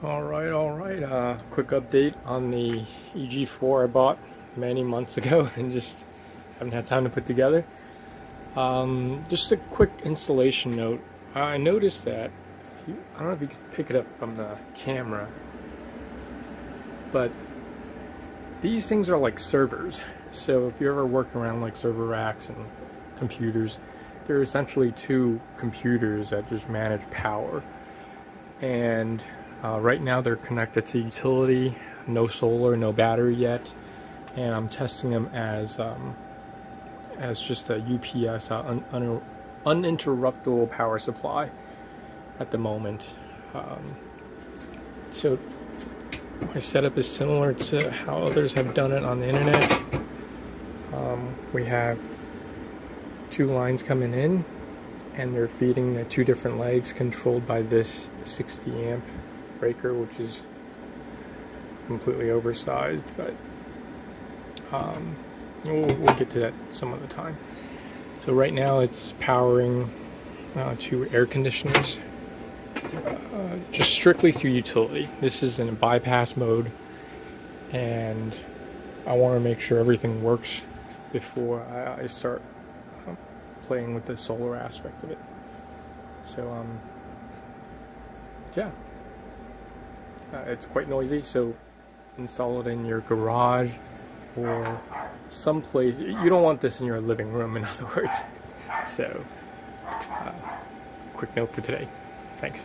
All right, all right. Uh, quick update on the EG4 I bought many months ago and just haven't had time to put together. Um, just a quick installation note. I noticed that, I don't know if you can pick it up from the camera, but these things are like servers. So if you're ever work around like server racks and computers, they're essentially two computers that just manage power. And uh, right now they're connected to utility, no solar, no battery yet, and I'm testing them as um, as just a UPS, uh, un un uninterruptible power supply at the moment. Um, so my setup is similar to how others have done it on the internet. Um, we have two lines coming in and they're feeding the two different legs controlled by this 60 amp breaker, which is completely oversized, but um, we'll, we'll, get to that some other time. So right now it's powering uh, two air conditioners, uh, just strictly through utility. This is in a bypass mode, and I want to make sure everything works before I, I start uh, playing with the solar aspect of it. So, um, yeah. Uh, it's quite noisy, so install it in your garage or someplace. You don't want this in your living room, in other words. So, uh, quick note for today. Thanks.